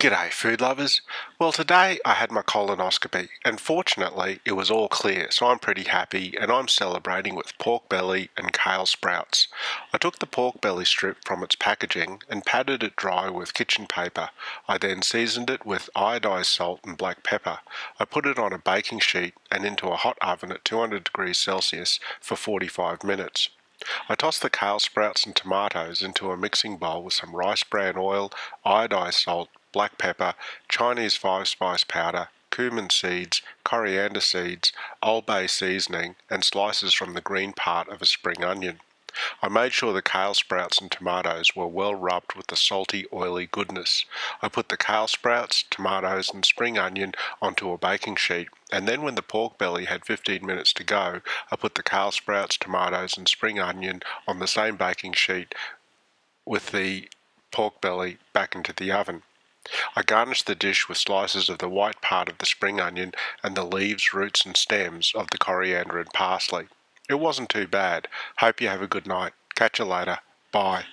G'day, food lovers. Well, today I had my colonoscopy, and fortunately it was all clear, so I'm pretty happy, and I'm celebrating with pork belly and kale sprouts. I took the pork belly strip from its packaging and patted it dry with kitchen paper. I then seasoned it with iodized salt and black pepper. I put it on a baking sheet and into a hot oven at 200 degrees Celsius for 45 minutes. I tossed the kale sprouts and tomatoes into a mixing bowl with some rice bran oil, iodized salt, black pepper, Chinese five spice powder, cumin seeds, coriander seeds, Old Bay seasoning, and slices from the green part of a spring onion. I made sure the kale sprouts and tomatoes were well rubbed with the salty, oily goodness. I put the kale sprouts, tomatoes, and spring onion onto a baking sheet, and then when the pork belly had 15 minutes to go, I put the kale sprouts, tomatoes, and spring onion on the same baking sheet with the pork belly back into the oven. I garnished the dish with slices of the white part of the spring onion and the leaves, roots, and stems of the coriander and parsley. It wasn't too bad. Hope you have a good night. Catch you later. Bye.